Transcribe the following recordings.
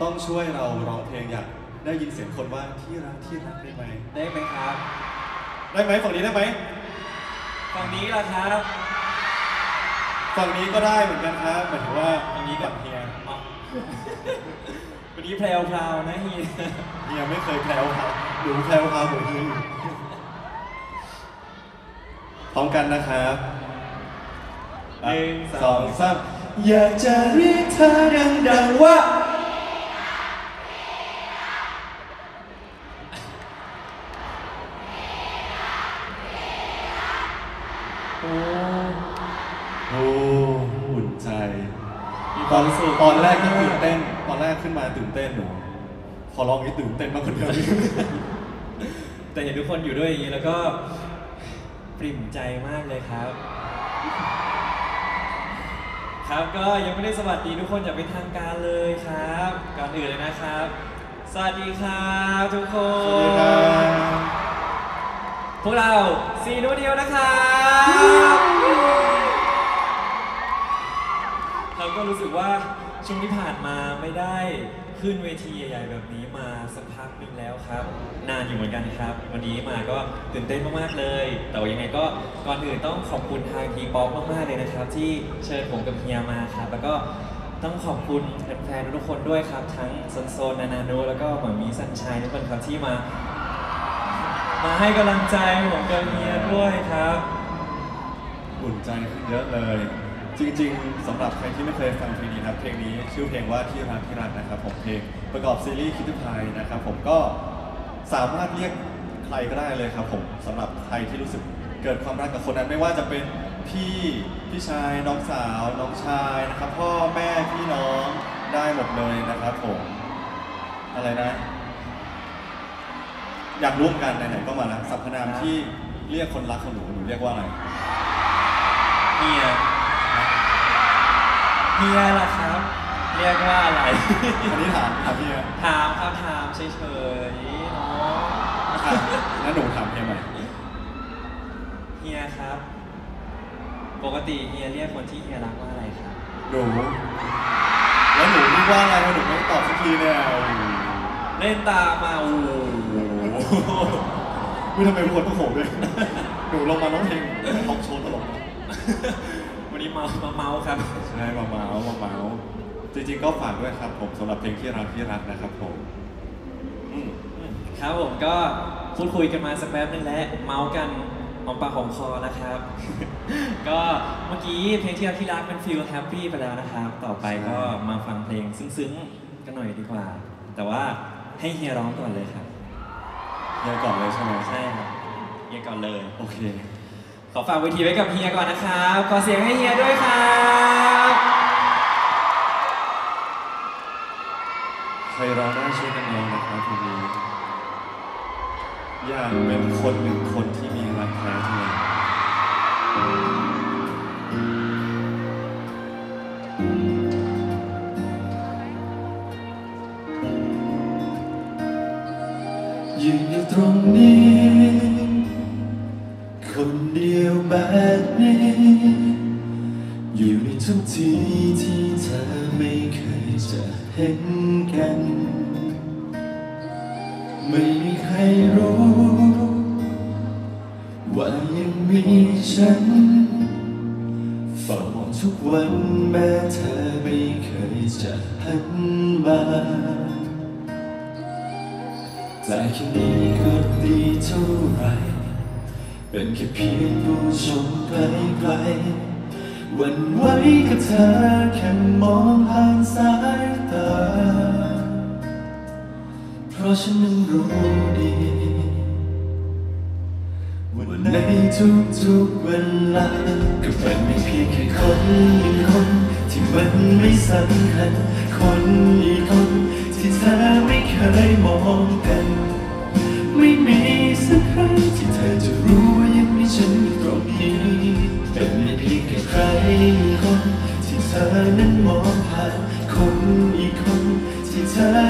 ต้องช่วยเราร้องเพลงอยากได้ยินเสียงคนว่าที่รักที่รักได้ไหมได้ไหมครับ ได้ไหมฝั่งนี้ได้ไหมฝั่งนี้ล่ะครับฝั่งนี้ก็ได้เหมือนกันครับหมายถึงว่าฝั่งนี้กับเฮียอ๋อวันนี้แพรวพราวๆนะเฮียเฮียไม่เคยแพลวครับหนูแพลวครับหนูเฮียอยู่พร้อมกันนะครับหนึ่งสองสามอยากจะเรียกเธอดังๆว่า โอ้ โอ้อุ่นใจ มีค ตอ วาน มสุข ต อนแรกก็ตื่นเต้น ตอนแรกขึ้นมาตื่นเต้นหนูพอร้องนี้ตื่นเต้นมากกว่าเดิมอีกแต่เห็นทุกคนอยู่ด้วยอย่างนี้แล้วก็ปริ่มใจมากเลยครับ ครับก็ยังไม่ได้สวัสดีทุกคนอย่างเป็นทางการเลยครับก่อนอื่นเลยนะครับ สวัสดีครับทุกคนสวัสดีครับพวกเราซีนูเดียวนะครับเรา ก็รู้สึกว่าช่วงที่ผ่านมาไม่ได้ขึ้นเวทีใหญ่ๆแบบนี้มาสักพักหนึงแล้วครับ นานอยู่เหมือนกันครับ วันนี้มาก็ตื่นเต้นมากๆเลย แต่ว่ายังไงก็ก่อนอื่นต้องขอบคุณทางทีป๊อปมากๆเลยนะครับ ที่เชิญผมกับเฮียมาครับแล้วก็ต้องขอบคุณแฟนๆทุกคนด้วยครับ ทั้งโซนโซนนานาโนแล้วก็หมามีสันชัยทุกคนครับที่มา มาให้กำลังใจผมกับเฮียด้วยครับอุ่นใจขึ้นเยอะเลย จริงๆสำหรับใครที่ไม่เคยฟังเพลงนี้นะครับเพลงนี้ชื่อเพลงว่าที่รักที่รักนะครับผมเพลงประกอบซีรีส์คิดถึงไทยนะครับผมก็สามารถเรียกใครก็ได้เลยครับผมสำหรับใครที่รู้สึกเกิดความรักกับคนนั้นไม่ว่าจะเป็นพี่พี่ชายน้องสาว น้องชายนะครับพ่อแม่พี่น้องได้หมดเลยนะครับผมอะไรนะ อยากร่วมกันไหนๆก็มาแล้วสรรพนามที่เรียกคนรักของหนูหนูเรียกว่าอะไรเฮีย เฮียล่ะครับ เรียกว่าอะไร อันนี้ถามถามพี่นะถามครับถามเฉยๆเนาะอะงั้นหนูถามพี่ใหม่เฮียครับ ปกติเฮียเรียกคนที่เฮียรักว่าอะไรครับ หนูแล้วหนูนี่ว่าอะไรทำไมหนูไม่ตอบสักทีเนี่ยโอ้โหเล่นตามมาโอ้โหไม่ทำไมเป็นคนต้องโหดด้วยหนูลงมาร้องเพลงทองโชว์ตลกนะวันนี้เม้าท์มาเม้าท์ครับ ใช่มาเม้าท์มาเม้าท์จริงๆก็ฝากด้วยครับผมสำหรับเพลงที่รักที่รักนะครับผมอืมครับผมก็พูดคุยกันมาสักแป๊บนึงแล้วเม้าท์กันหอมปากหอมคอนะครับ ก็เมื่อกี้เพลงที่เราที่รักเป็น feel happy ไปแล้วนะครับ ต่อไปก็มาฟังเพลงซึ้งๆกันหน่อยดีกว่า แต่ว่าให้เฮียร้องก่อนเลยครับเฮียก่อนเลยใช่ไหมใช่ครับเฮียก่อนเลย โอเค ขอฝากเวทีไว้กับเฮียก่อนนะครับ ขอเสียงให้เฮียด้วยครับใครร้องได้ช่วยกันร้องนะครับทีนี้อยากเป็นคนหนึ่งคนที่มีรักแท้จริงยืนอยู่ตรงนี้คน เดียวแบบนี้ อยู่ในทุกที่ที่เธอไม่เคยจะเห็นกัน ไม่มีใครรู้ ว่ายังมีฉันเฝ้ามองทุกวันแม้เธอไม่เคยจะหันมาแต่แค่นี้ก็ดีเท่าไหร เป็นแค่เพียงผู้ชมไกลๆหวันไหว้กับเธอแค่มองผ่านสายตา เพราะฉันนั้นรู้ดีว่าในทุกๆเวลา ก็เป็นไม่เพียงแค่คนหนึ่งคน ที่มันไม่สำคัญ คนอีกคน ที่เธอไม่เคยมองกัน ไม่มีสักครั้งที่เธอจะรู้ว่ายังมีฉันอยู่ตรงนี้ เป็นเพียงแค่ใครคนที่เธอนั้นมองผ่านคนอีกคนที่เธอ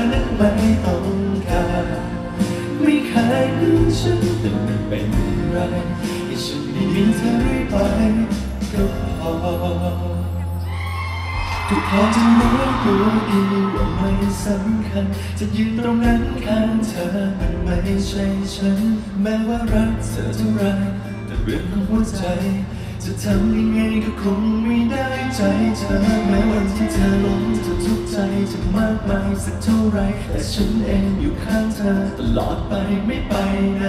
ก็พอจะรู้ตัวดีว่าไม่สำคัญ จะยืนตรงนั้นข้างเธอมันไม่ใช่ฉัน แม้ว่ารักเธอเท่าไรแต่เรื่องของหัวใจ จะทำยังไงก็คงไม่ได้ใจเธอ แม้วันที่เธอล้มจะทุกข์ใจจะมากมายสักเท่าไร แต่ฉันเองอยู่ข้างเธอ ตลอดไปไม่ไปไหน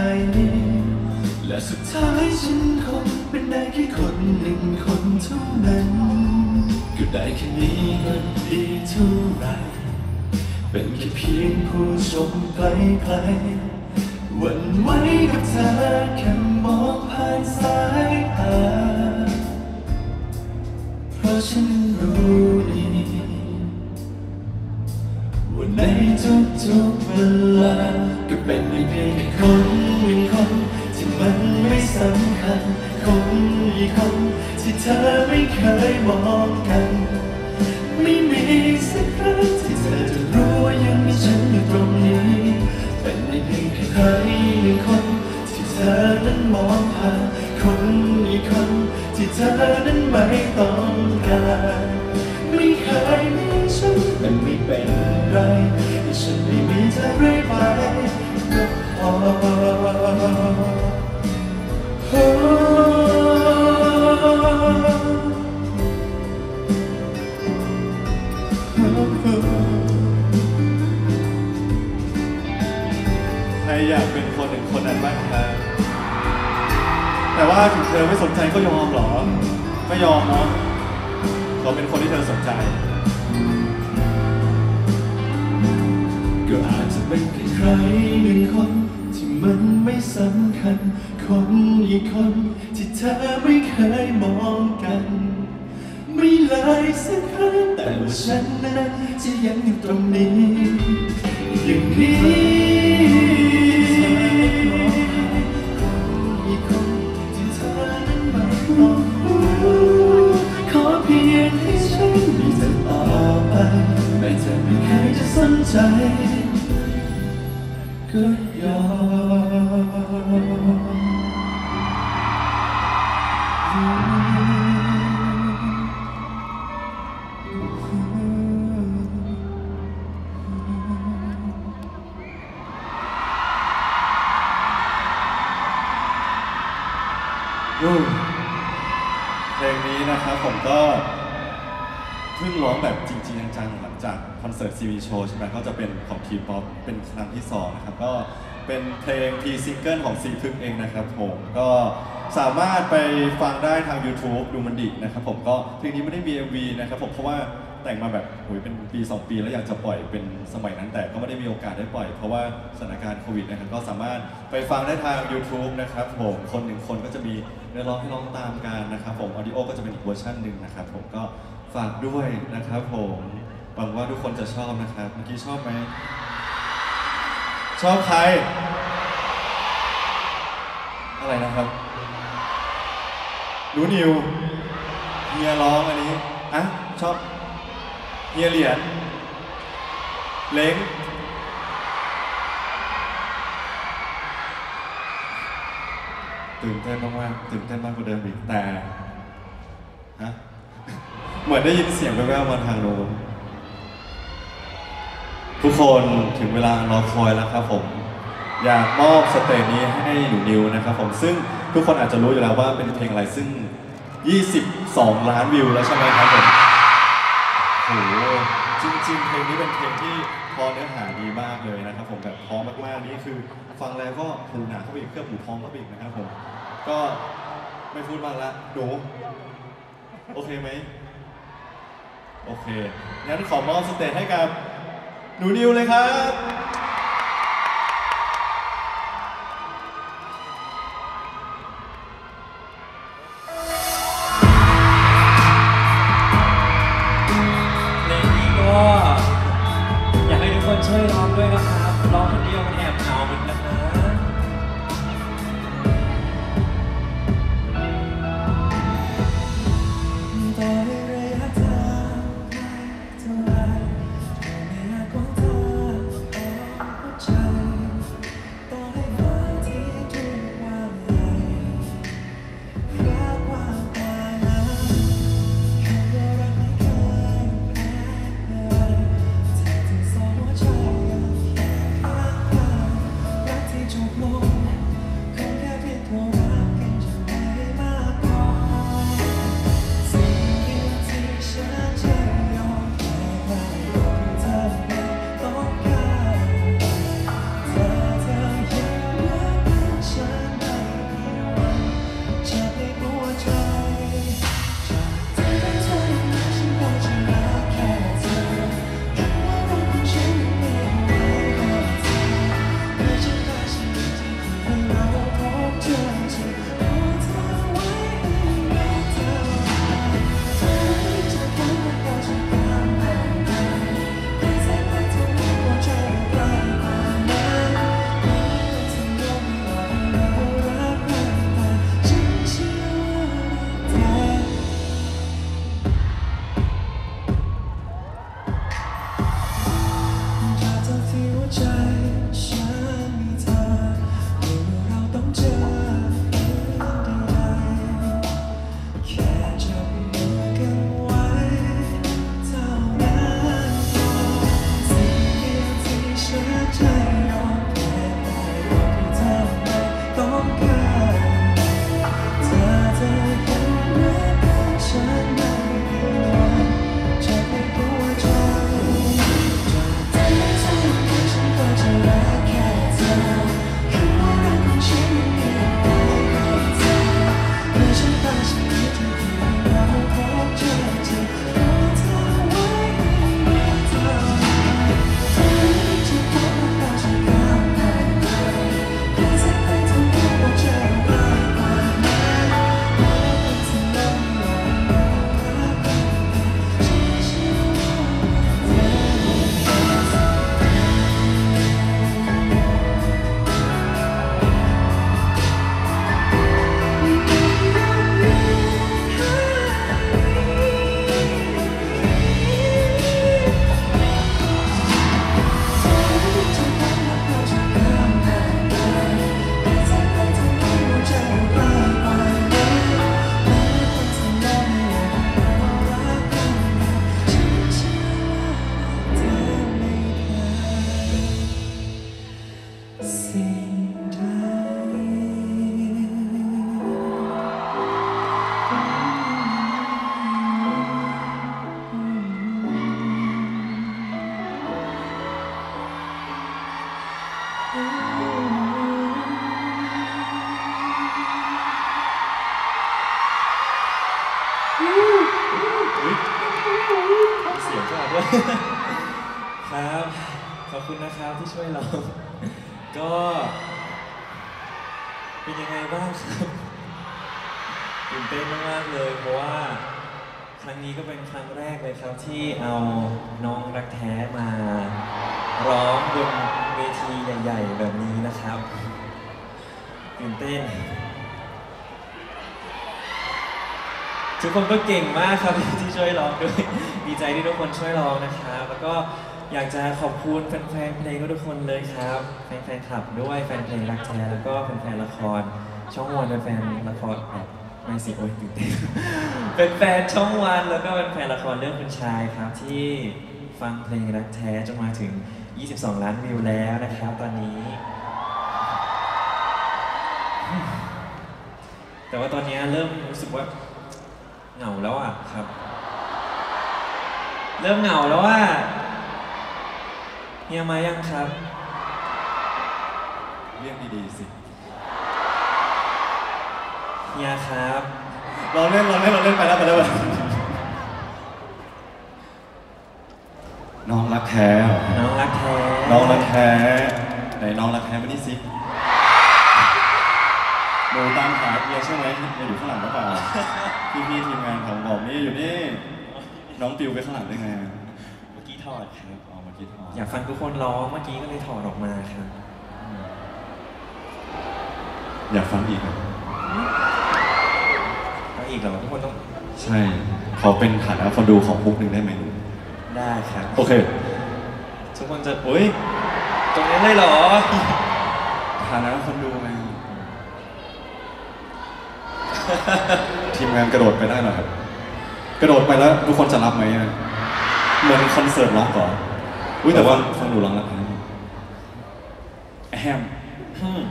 และสุดท้ายฉันคงเป็นได้แค่คนหนึ่งคนเท่านั้น ก็ได้แค่นี้ก็ดีเท่าไร เป็นแค่เพียงผู้ชมไกลๆหวันไหว้กับเธอแค่มองผ่านสายตา เพราะฉันรู้ดีว่าในทุกๆเวลา ก็เป็นเพียงแค่คนหนึ่งคนที่มันไม่สำคัญ คนอีกคนที่เธอไม่เคยมองกัน ไม่มีสักครั้งที่เธอจะรู้ว่ายังมีฉันอยู่ตรงนี้ เป็นในเพียงแค่ใครหนึ่งคน ที่เธอนั้นมองผ่านคนอีกคนที่เธอนั้นไม่ต้องการไม่เคยมีฉันมันไม่เป็นไรที่ฉันไม่มีเธอเรื่อยไปก็พอ ใครอยากเป็นคนหนึ่งคนนั้นบ้างครับ แต่ว่าถึงเธอไม่สนใจก็ยอมเหรอ ไม่ยอมเนาะเขาเป็นคนที่เธอสนใจ ก็อาจจะเป็นแค่ใครหนึ่งคนที่มันไม่สำคัญ คนอีกคนที่เธอไม่เคยมองกัน ไม่เลยสักครั้งแต่ว่าฉันนั้นจะยังอยู่ตรงนี้อย่างนี้ มีโชว์ใช่ไหมก็จะเป็นของ T-POP เป็นครั้งที่สองนะครับ ก็เป็นเพลงพรีซิงเกิลของซีพฤกษ์เองนะครับผมก็สามารถไปฟังได้ทาง YouTube Domundi นะครับผมก็เพลงนี้ไม่ได้มี MV นะครับผมเพราะว่าแต่งมาแบบโอ้ยเป็นปี 2 ปีแล้วอยากจะปล่อยเป็นสมัยนั้นแต่ก็ไม่ได้มีโอกาสได้ปล่อย เพราะว่าสถานการณ์โควิดนะครับก็สามารถไปฟังได้ทาง YouTube นะครับผมคนหนึ่งคนก็จะมีเนื้อร้องให้ร้องตามกันนะครับผม audio ก็จะเป็นอีกเวอร์ชันหนึ่งนะครับผมก็ฝากด้วยนะครับผม หวังว่าทุกคนจะชอบนะครับ เมื่อกี้ชอบไหม ชอบใคร อะไรนะครับรู้นิวเฮียร้องอันนี้อะชอบเฮียเหรียญเล้งตื่นเต้นมากๆตื่นเต้นมากกว่าเดิมอีกแต่ฮะเหมือนได้ยินเสียงแว่วๆมาทางโน้น ทุกคนถึงเวลารอคอยแล้วครับผม อยากมอบสเตจนี้ให้หนูนิวนะครับผมซึ่งทุกคนอาจจะรู้อยู่แล้วว่าเป็นเพลงอะไรซึ่ง 22 ล้านวิวแล้วใช่ไหมครับผมโอ้โหจริงๆเพลงนี้เป็นเพลงที่พอเนื้อหาดีมากเลยนะครับผมแบบพอมากๆนี่คือ ฟังแล้วก็หูหนาเข้าไปอีกเครื่องหูทองเข้าไปอีกนะครับผมก็ไม่พูดมากละหนูโอเคไหมโอเคงั้นขอมอบสเตจให้กับ หนูนิวเลยครับ ครับ ขอบคุณนะครับที่ช่วยเรา ก็ เป็นยังไงบ้างครับตื่นเต้นมากๆเลย เพราะว่าครั้งนี้ก็เป็นครั้งแรกเลยครับที่เอาน้องรักแท้มา ร้องบนเวทีใหญ่ ๆ แบบนี้นะครับ ตื่นเต้น ทุกคนก็เก่งมากครับที่ช่วยร้องด้วย ดีใจที่ทุกคนช่วยร้องนะครับ แล้วก็ อยากจะขอบคุณแฟนๆเพลงทุกคนเลยครับ แฟนๆคลับด้วยแฟนเพลงรักแท้แล้วก็แฟนๆละคร ช่องวันเป็นแฟนละครแอบไม่สิโอ้ยตื่นเต้นเป็นแฟนช่องวันแล้วก็เป็นแฟนละครเรื่องคุณชายครับที่ฟังเพลงรักแท้จนมาถึง 22 ล้านวิวแล้วนะครับตอนนี้ แต่ว่าตอนนี้เริ่มรู้สึกว่าเหงาแล้วอะครับ เริ่มเหงาแล้วว่า เฮียมายังครับ เรียกดีๆสิเฮียครับ เราเล่นเราเล่นเราเล่นไปแล้วไปแล้วไปแล้วน้องรักแท้เหรอน้องรักแท้น้องรักแท้ไหนน้องรักแท้มานี่สิหนูตามหาเอียใช่ไหมเอียอยู่ข้างหลังหรือเปล่าพี่พี่ๆทีมงานผมบอกนี่อยู่นี่ น้องปิวไปข้างหลังได้ไงเมื่ อกี้ถอดครับเอามาคิดทออยากฟังทุกคนร้องเมื่อกี้ก็เลยถอดออกมาครับอยากฟังอีกเหรอก็อีกเหรอทุกคนต้องใช่ขอเป็นฐานะคนดูของพุกหนึ่งได้ไหมได้ครับโอเคทุกคนจะอุ้ยตรงนี้เลยเหรอฐานะคนดูไงทีมงานกระโดดไปได้หน่อยครับกระโดดไปแล้วทุกคนจะรับไหมอะ เหมือนคอนเสิร์ตล็อกก่อนอุ้ยแต่ว่าฟังดูร้องแล้วนะแฮมอืม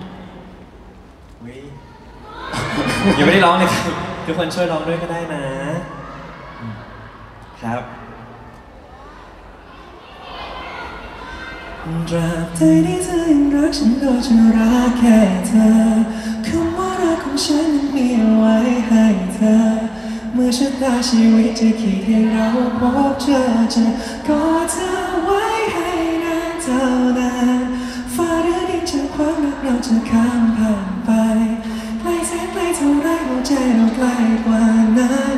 อุ๊ยยังไม่ได้ร้องเลยครับทุกคนช่วยร้องด้วยก็ได้นะอืมครับตราบใดที่เธอยังรักฉันก็จะรักแค่เธอาชีวิตจะขีดให้เราพบเจอจะกอดเธอไว้ให้นานเท่านานฟ้าหรือดินจะคว้างรักเราจะข้ามผ่านไปไกลแสนไกลเท่าไรหัวใจเราใกล้กว่านั้น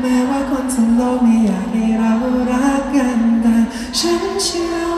แม้ว่าคนทั้งโลกไม่อยากให้เรารักกันแต่ฉันเชื่อ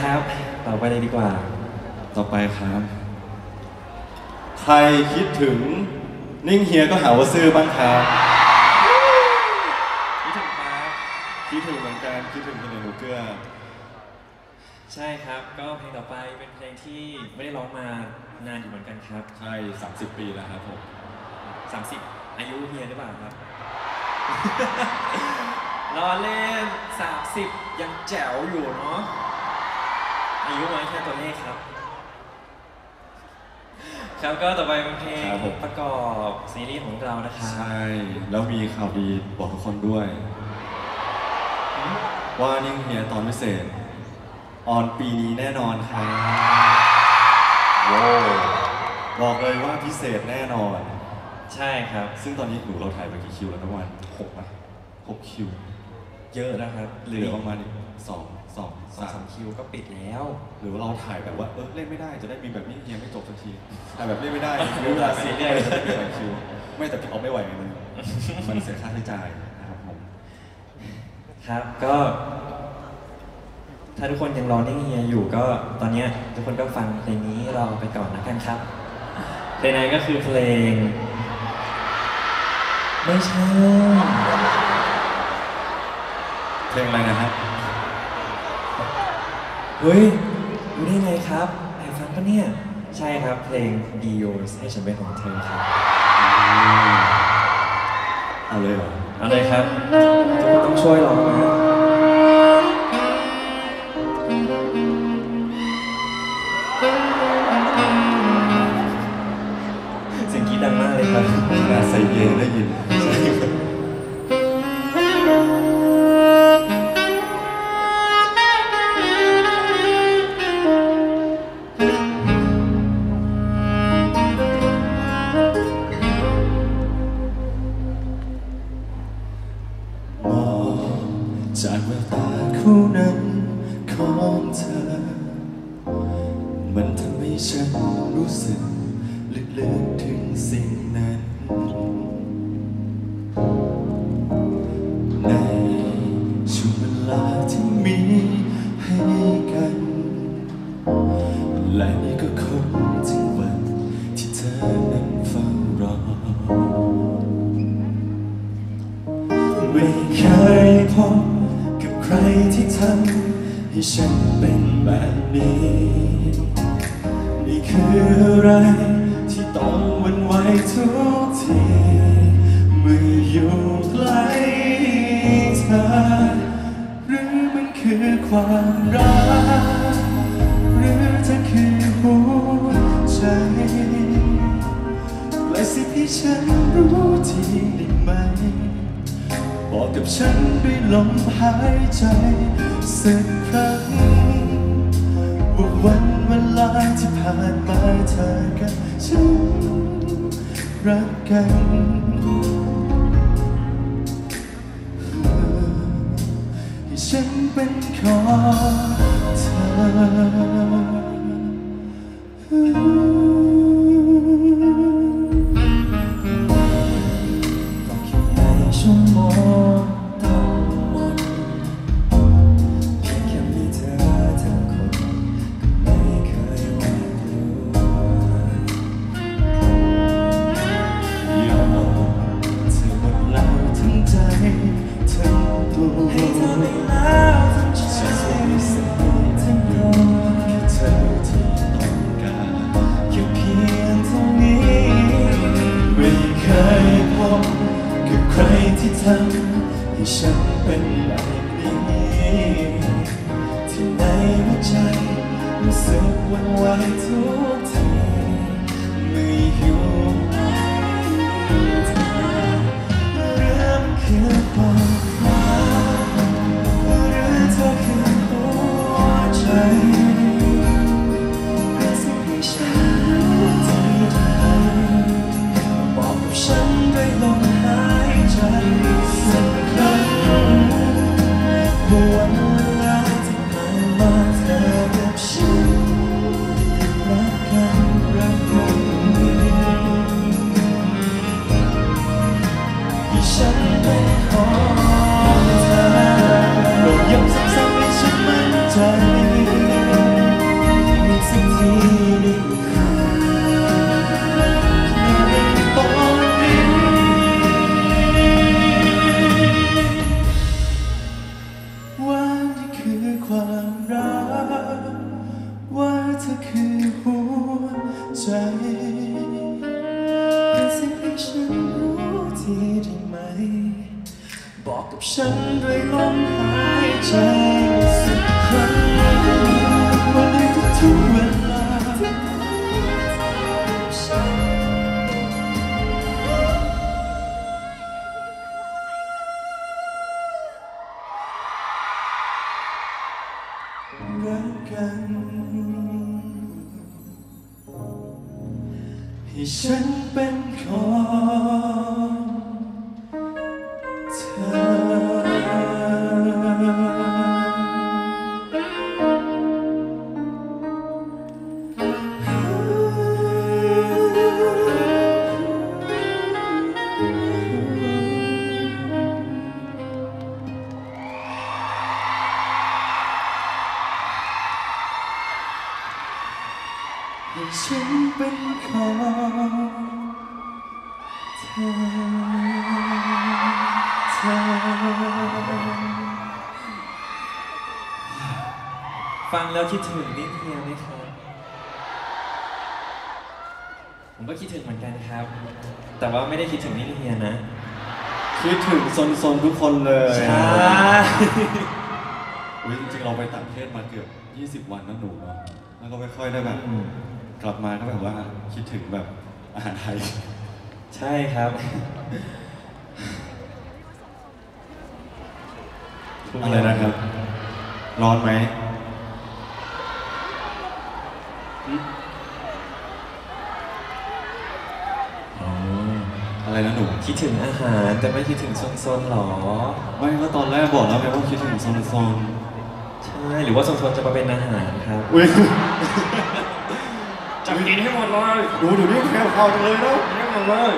ครับ ต่อไปเลยดีกว่า ต่อไปครับ ใครคิดถึงนิ่งเฮียก็หาว่าซื่อบ้างครับคิดถึงครับคิดถึงเหมือนกันคิดถึงเพลงหนูเกลือใช่ครับ ก็เพลงต่อไปเป็นเพลงที่ไม่ได้ร้องมานานอยู่เหมือนกันครับ ใช่ 30 ปีแล้วครับผม30 อายุเฮียหรือเปล่าครับรอเล่น 30 ยังแจ๋วอยู่เนาะ อายุน้อยแค่ตัวเลขครับ ครับก็ต่อไปเป็นเพลงครับผม ประกอบซีรีส์ของเรานะครับใช่ แล้วมีข่าวดีบอกทุกคนด้วย ว่านิ่งเฮียตอนพิเศษ ออนปีนี้แน่นอนครับโว้วบอกเลยว่าพิเศษแน่นอน ใช่ครับ ซึ่งตอนนี้หนูเราถ่ายไปกี่คิวแล้วนะวันหกอะหกคิว เยอะนะครับ เหลือประมาณอีกสอง สองสองสาสามมคิวก็ปิดแล้ว หรือว่าเราถ่ายแบบว่าเออเล่นไม่ได้จะได้มีแบบนี้เฮียไม่จบสักทีถ่ายแบบเล่นไม่ได้มีเวลาซีเรียสจะได้มีหลายคิว ไม่แต่พี่ออฟไม่ไหวไงมันมันเสียค่าใช้จ่ายนะครับผมครับก็ ถ้าทุกคนยังรอนิ่งเฮียอยู่ก็ตอนเนี้ยทุกคนก็ฟังเพลงนี้รอไปก่อนนะกันครับเพลงนั้นก็คือเพลง ไม่ใช่เพลงอะไรนะครับ เฮ้ยรู้ได้ไงครับแอบฟังปะเนี่ย ใช่ครับเพลง DIOUS ให้ฉันเป็นของเธอครับเอาเลยเหรอเอาไลยครับทุต้องช่วยเรานะ และนี่ก็คงถึงวันที่เธอนั้นเฝ้ารอ ไม่เคยพบกับใครที่ทำให้ฉันเป็นแบบนี้ นี่คืออะไรที่ต้องวันไหวทุกทีเมื่ออยู่ใกล้เธอ หรือมันคือความรัก ฉันรู้ทีได้ไหม บอกกับฉันด้วยลมหายใจสักครั้งว่าวันเวลาที่ผ่านมาเธอกับฉันรักกันให้ฉันเป็นของเธอ 什么？ คิดถึงนิดเดียวไหมครับ ผมก็คิดถึงเหมือนกันครับ แต่ว่าไม่ได้คิดถึงนิดเดียวนะ คิดถึงซนๆทุกคนเลย ใช่จริงๆเราไปต่างประเทศมาเกือบ 20 วันนะหนูนะแล้วก็ไม่ค่อยได้แบบกลับมาก็แบบว่าคิดถึงแบบอาหารไทย ใช่ครับ อะไรนะครับ ร้อนไหม คิดถึงอาหารแต่ไม่คิดถึงโซนๆหรอ ไม่ก็ตอนแรกบอกแล้วไงว่าคิดถึงโซนโซนใช่หรือว่าโซนๆจะมาเป็นอาหารครับอุ้ยจะกินให้หมดเลยดูเดี๋ยวนี้แค่เข้าจังเลยเนาะให้หมดเลย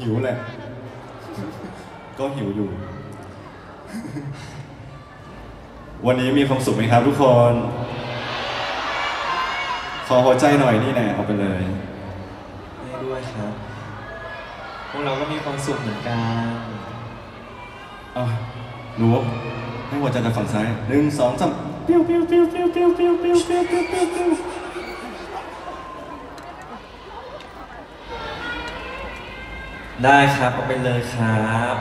หิวแหละ ก็หิวอยู่ วันนี้มีความสุขไหมครับทุกคนข อหัวใจหน่อยนี่แน่เอาไปเลยให้ด้วยครับ พวกเราก็มีความสุขเหมือนกันอะรู้ให้หัวใจจากฝั่งซ้ายหนึ่งสองสามปิ้วปิ้วปิ้วปิ้วปิ้วปิ้วปิ้วปิ้วปิ้วปิ้วปิ้วได้ครับเอาไปเลยครับ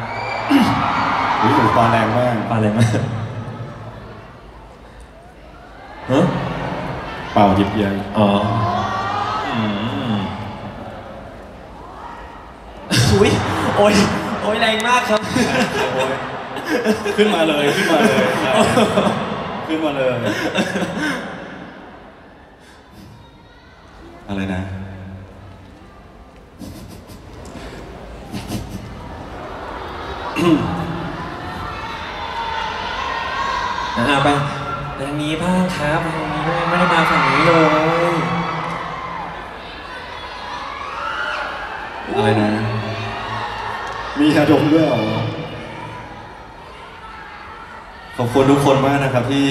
อุ้ยหนูปลาแรงมากปลาอะไรมากฮะ เปล่าหยิบเยียงอ๋ออืมอุ้ยโอ้ยโอ้ยแรงมากครับ โอ้ยขึ้นมาเลยขึ้นมาเลยใช่ขึ้นมาเลย อะไรนะ อ่าไปทางนี้บ้างครับทางนี้ด้วย ไม่ได้มาฝั่งนี้เลยอะไรนะ มียาดมด้วยเหรอขอบคุณทุกคนมากนะครับที่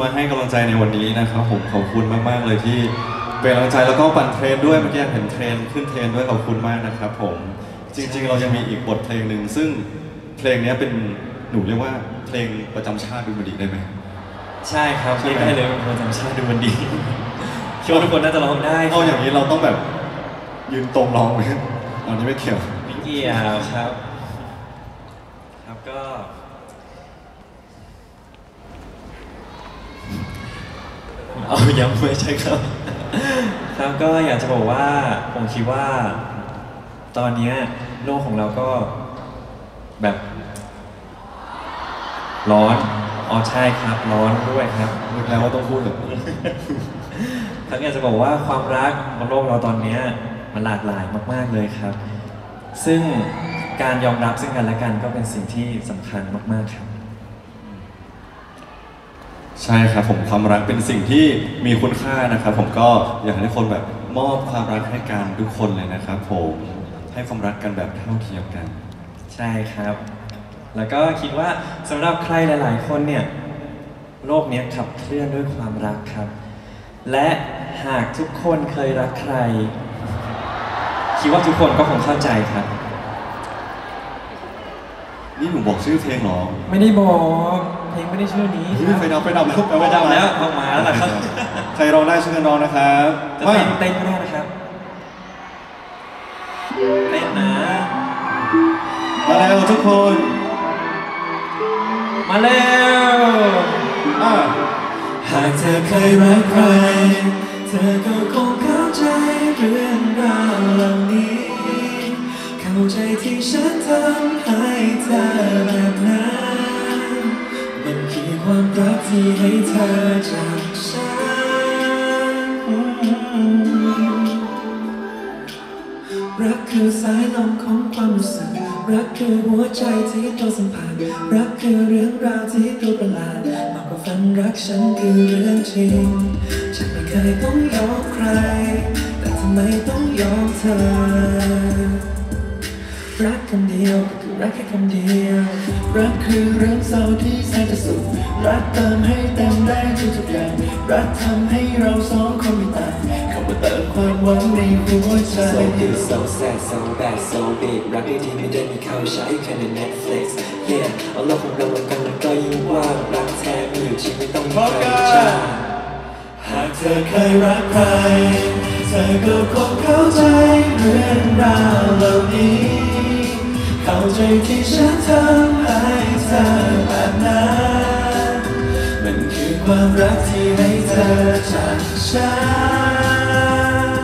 มาให้กำลังใจในวันนี้นะครับผมขอบคุณมากๆเลยที่เป็นกำลังใจแล้วก็ปั่นเทรนด้วยเมื่อกี้เห็นเทรนขึ้นเทรนด้วยขอบคุณมากนะครับผมจริง ๆ เรายังมีอีกบทเพลงหนึ่งซึ่งเพลงนี้เป็นหนูเรียกว่าเพลงประจำชาติ Domundi ได้ไหม ใช่ครับใช่เรียกได้เลยเป็นคนจำชาติ Domundi คิดว่าทุกคนน่าจะร้องได้เอาอย่างนี้เราต้องแบบยืนตรงร้องไหมอันนี้ไม่เกี่ยวไม่เกี่ยวครับ ครับก็ เอายังไม่ใช่ครับ ครับก็อยากจะบอกว่าผมคิดว่า ตอนเนี้ยโลกของเราก็แบบร้อน อ๋อใช่ครับร้อนด้วยครับ นึกแล้วว่าต้องพูดแบบครับอยากจะบอกว่าความรักบนโลกเราตอนเนี้ยมันหลากหลายมากๆเลยครับ ซึ่งการยอมรับซึ่งกันและกันก็เป็นสิ่งที่สำคัญมากๆครับ ใช่ครับผมความรักเป็นสิ่งที่มีคุณค่านะครับ ผมก็อยากให้ทุกคนแบบมอบความรักให้กันทุกคนเลยนะครับผมให้ความรักกันแบบเท่าเทียมกัน ใช่ครับ แล้วก็คิดว่าสำหรับใครหลาย ๆ คนเนี่ยโลกเนี้ยขับเคลื่อนด้วยความรักครับ และหากทุกคนเคยรักใคร คิดว่าทุกคนก็คงเข้าใจครับ นี่หนูบอกชื่อเพลงเหรอไม่ได้บอก เพลงไม่ได้ชื่อนี้เฮ้คยรับไฟดับไฟดับแล้วแปลไปว่าดำแล้วต้องมาแล้วล่ะครับใครร้องได้ช่วยกันร้องนะครับจะมาเต้นเต้นก็ได้นะครับเต้นนะ มาแล้วทุกคน มาเร็วหากเธอเคยรักใคร เธอก็คงเข้าใจเรื่องราวเหล่านี้ เข้าใจที่ฉันทำให้เธอแบบนั้นมันคือความรักที่ให้เธอจากฉันรักคือสายลมของความรู้สึก รักคือหัวใจที่ตัวสัมผัสรักคือเรื่องราวที่เราประหลาดมากกว่าฝันรักฉันคือเรื่องจริง ฉันไม่เคยต้องยอมใคร แต่ทำไมต้องยอมเธอ รักคนเดียวก รักแค่คำเดียวรักคือเรื่องเศร้าที่แสนจะสุขรักเติมให้เต็มได้ทุกๆอย่างรักทำให้เราสองคนไม่ต่างเข้ามาเติมความหวังในหัวใจ So good, so sad, so bad, so big รักได้ที่ไม่ได้มีเขาใช้แค่ใน Netflix Yeah เอาโลกของเรารวมกันแล้วก็ยิ่งกว้างรักแท้มีอยู่จริงไม่ต้องมีใครจ้างธอเคยรักใครเธอก็คงเข้าใจเรื่องราวเหล่านี้ เข้าใจที่ฉันทำให้เธอแบบนั้นมันคือความรักที่ให้เธอจากฉัน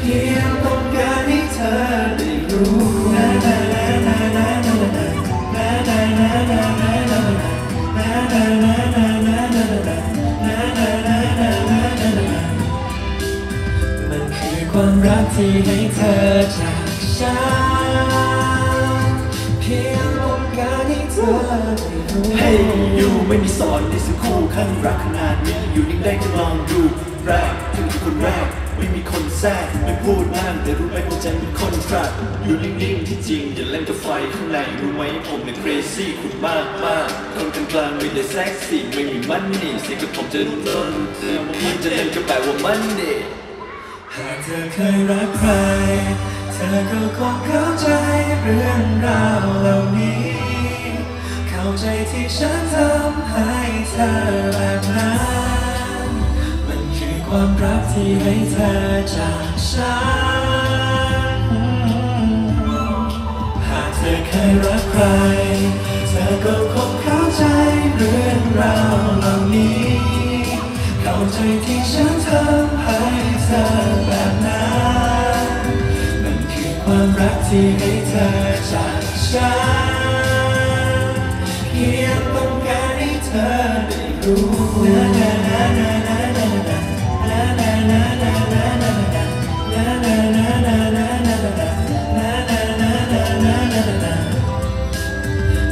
เพียงต้องการให้เธอได้รู้นะนะนะนะนะนะนะนะนะนะนะนะนะนะนะนะมันคือความรักที่ให้เธอจ ไม่มีสอนในสักคู่ข้างรักขนาดนี้อยู่นิ่งได้ก็ลองดูแรกถึงคนแรกไม่มีคนแทรกไม่พูดมากแต่รู้ไหมหัวใจมีคนครักอยู่นิ่งๆที่จริงอย่าเล่นกับไฟข้างในรู้ไหมผมเนี่ย crazy คุณมากมากคนกลางๆไม่ได้เซ็กซี่ไม่มีมันนี่สิ่งที่ผมจะรู้ต้นแต่ว่ามันจะเล่นก็แปลว่ามันนี่หากเธอเคยรักใคร เธอก็คงเข้าใจเรื่องราวเหล่านี้ ใจที่ฉันทำให้เธอแบบนั้นมันคือความรักที่ให้เธอจากฉัน หากเธอเคยรักใคร เธอก็คงเข้าใจเรื่องราวเหล่านี้ เข้าใจที่ฉันทำให้เธอแบบนั้น มันคือความรักที่ให้เธอจาก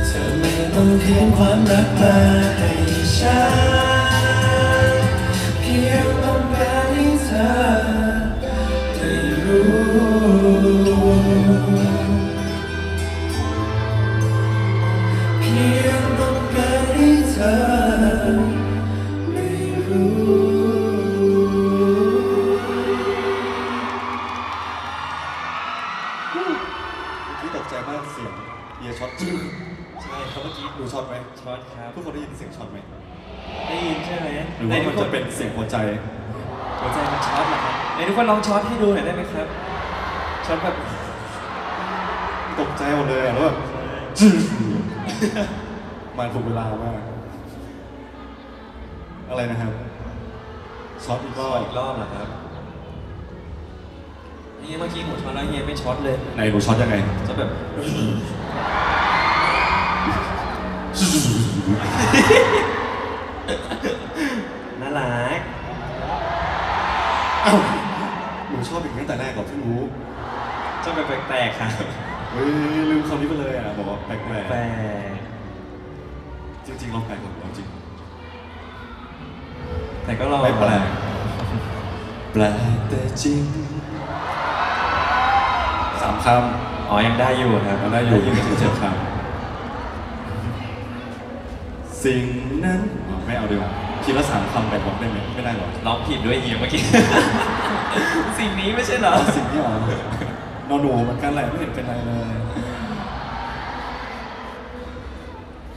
เธอไม่ต้องเขียนความรักมาให้ฉัน ครับทุกคนได้ยินเสียงช็อตไหมได้ยินใช่ไหมหรือว่ามันจะเป็นเสียงหัวใจ หัวใจมันช็อตเหรอครับไหนทุกคนลองช็อตให้ดูหน่อยได้ไหมครับช็อตแบบตกใจหมดเลยอะแล้วแบบจืดมาถูกเวลามาก อะไรนะครับช็อตอีกรอบอีกรอบเหรอครับนี่เมื่อกี้หนูช็อตแล้วเฮียไม่ช็อตเลย ไหนหนูช็อตยังไงช็อตแบบ น่ารักอ้าวหนูชอบอย่างนี้ตั้งแต่แรกก่อนเพิ่งรู้ช็อตแบบแปลกๆครับเฮ้ยลืมคำนี้ไปเลยอะบอกว่าแปลกแปลกๆจริงๆลองแปลกกว่าจริง แต่ก็ลองไม่แปลกแปลกแต่จริงสามคอ๋อยังได้อยู่ครับำเราได้อยู่ไม่ถึงเจ็ดคำ สิ่งนั้นอ๋อไม่เอาดีกว่าคิดละสามคำแบ่งบอกได้ไหมไม่ได้หรอกร้องผิดด้วยเฮียเมื่อกี้ สิ่งนี้ไม่ใช่เหรอ เอาสิ่งที่อ๋อนอนหนูเหมือนกันแหละไม่เห็นเป็นไรเลย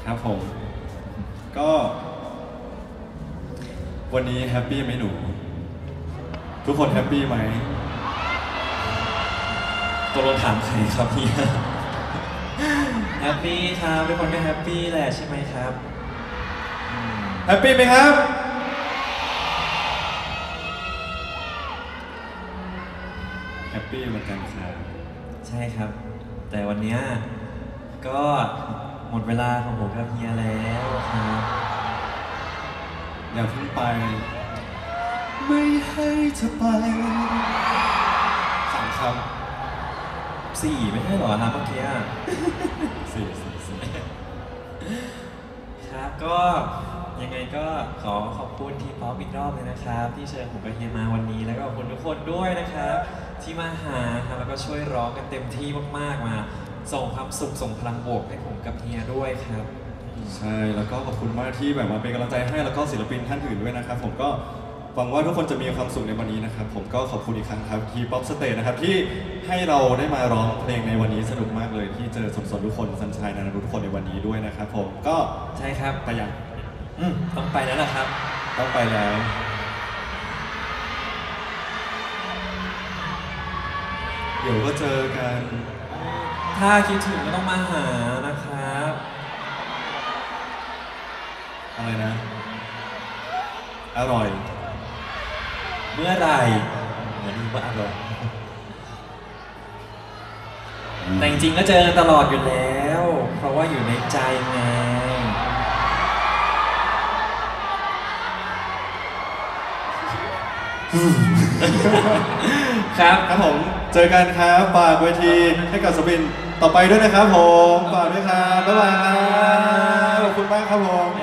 ครับผม ก็ วันนี้ happy ไหมหนู ทุกคน happy ไหม ตกลงถามใครครับเฮีย happy ครับทุกคนก็ happy แหละใช่ไหมครับอืม happy ไหมครับ happy เหมือนกันครับ ใช่ครับ แต่วันเนี้ยก็หมดเวลาของผมกับเฮียแล้วครับอย่าเพิ่งไป ไม่ให้เธอไปสามคสี่ไม่ใช่เหรอครับเมื่อกี้อะำสี่สี่สี่ครับ ก็ยังไงก็ขอขอบคุณทีมพร้อมอีกรอบเลยนะครับ ที่เชิญผมกับเฮียมาวันนี้ แล้วก็ขอบคุณทุกคนด้วยนะครับ ที่มาหาครับแล้วก็ช่วยร้องกันเต็มที่มากๆมา ส่งความสุขส่งพลังบวกให้ผมกับเฮียด้วยครับ ใช่แล้วก็ขอบคุณมากที่แบบมาเป็นกำลังใจให้แล้วก็ศิลปินท่านอื่นด้วยนะครับผมก็ หวังว่าทุกคนจะมีความสุขในวันนี้นะครับ ผมก็ขอบคุณอีกครั้งครับที่ป๊อปสเตย์นะครับที่ให้เราได้มาร้องเพลงในวันนี้สนุกมากเลยที่เจอสมดๆทุกคนสัญชัยนันาทุกคนในวันนี้ด้วยนะครับ ผมก็ใช่ครับไปยังอืมต้องไปแล้วนะครับ ต้องไปแล้ว เดี๋ยวก็เจอกัน ถ้าคิดถึงก็ต้องมาหานะครับ อะไรนะ อร่อย เมื่อไหร่เหมือนว่าอร่อยแต่จริงๆก็เจอกันตลอดอยู่แล้ว เพราะว่าอยู่ในใจไงครับครับผมเจอกันครับฝากเวทีให้กับสปินต่อไปด้วยนะครับผมฝากด้วยครับบ๊ายบายครับขอบคุณมากครับผมบ๊ายบ